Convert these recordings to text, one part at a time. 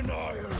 Unstoppable.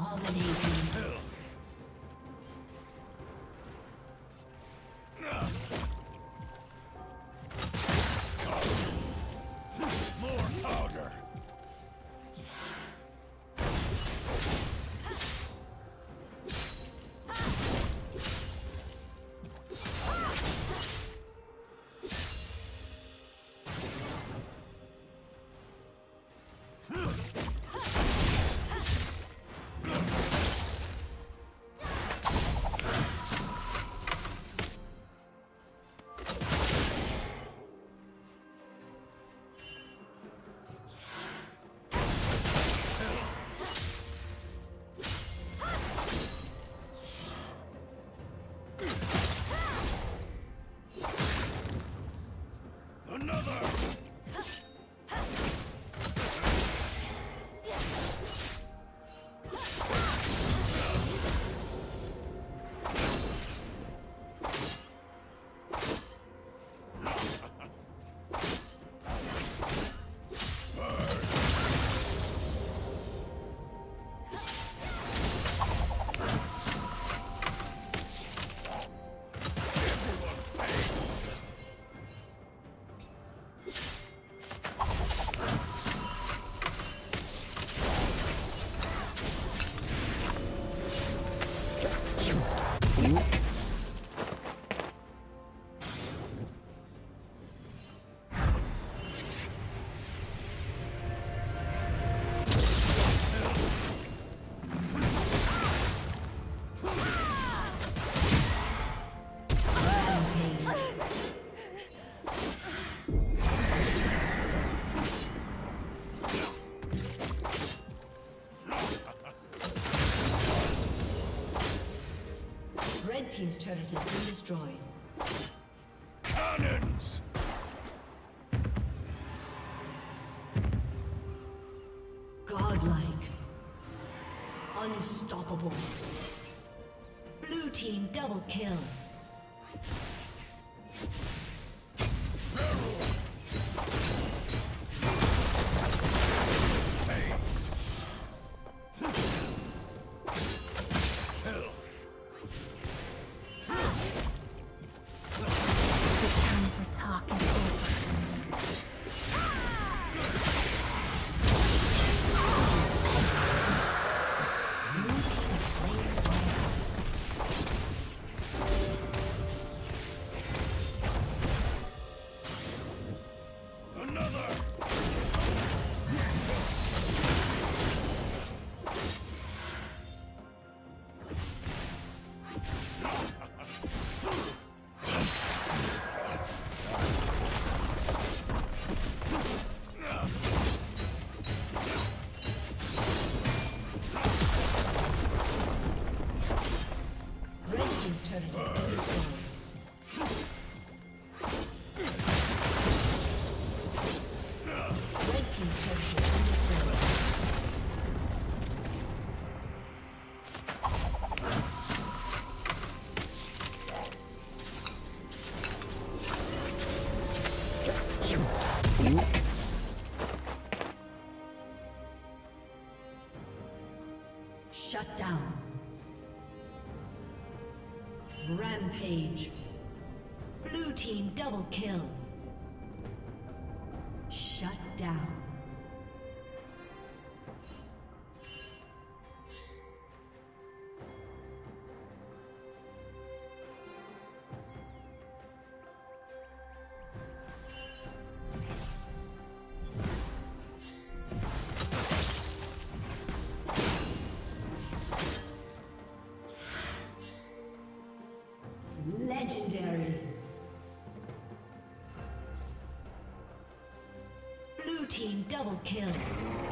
Dominating. Team's turret has been destroyed. Cannons! Team double kill. Shut down. Legendary. Team double kill.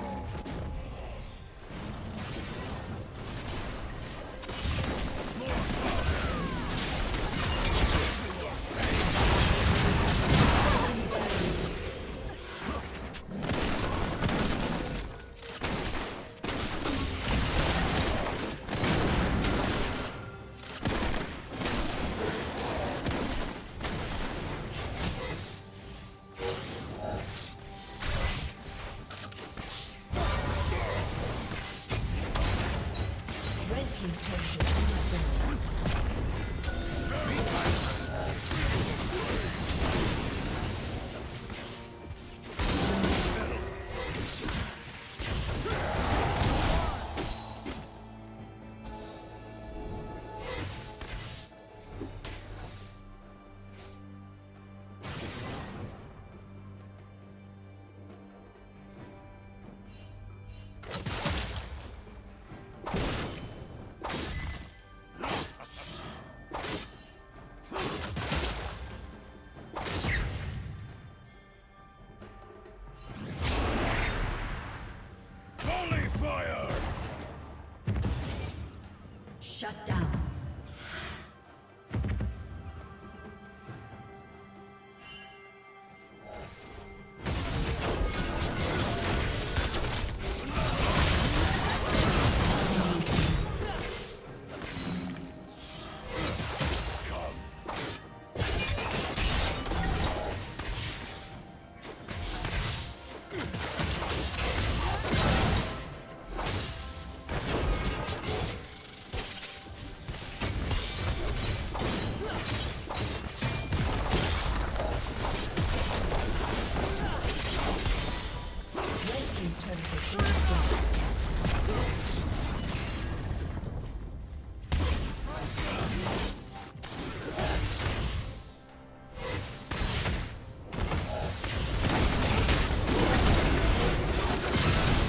Fire! Shut down.